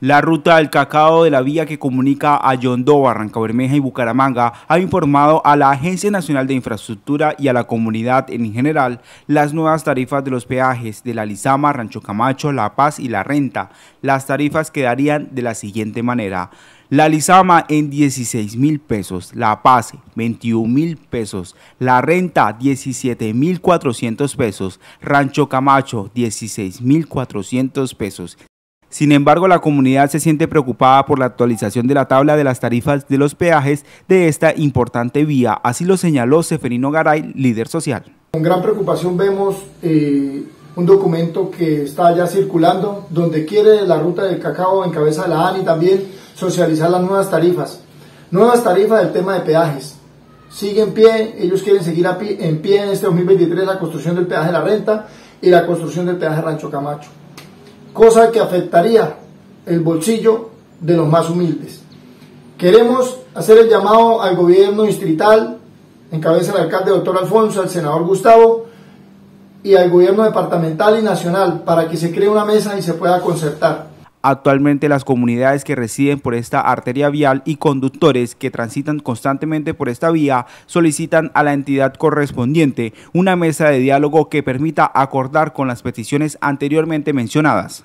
La ruta del cacao de la vía que comunica a Yondó, Barranca Bermeja y Bucaramanga ha informado a la Agencia Nacional de Infraestructura y a la comunidad en general las nuevas tarifas de los peajes de la Lizama, Rancho Camacho, La Paz y La Renta. Las tarifas quedarían de la siguiente manera. La Lizama en 16 mil pesos, La Paz 21 mil pesos, La Renta 17 mil 400 pesos, Rancho Camacho 16 mil 400 pesos. Sin embargo, la comunidad se siente preocupada por la actualización de la tabla de las tarifas de los peajes de esta importante vía, así lo señaló Seferino Garay, líder social. Con gran preocupación vemos eh, un documento que está ya circulando, donde quiere la ruta del cacao en cabeza de la ANI también socializar las nuevas tarifas. Nuevas tarifas del tema de peajes. Sigue en pie, ellos quieren seguir en pie en este 2023 la construcción del peaje de la renta y la construcción del peaje Rancho Camacho cosa que afectaría el bolsillo de los más humildes. Queremos hacer el llamado al gobierno distrital, en cabeza del alcalde doctor Alfonso, al senador Gustavo y al gobierno departamental y nacional para que se cree una mesa y se pueda concertar. Actualmente las comunidades que residen por esta arteria vial y conductores que transitan constantemente por esta vía solicitan a la entidad correspondiente una mesa de diálogo que permita acordar con las peticiones anteriormente mencionadas.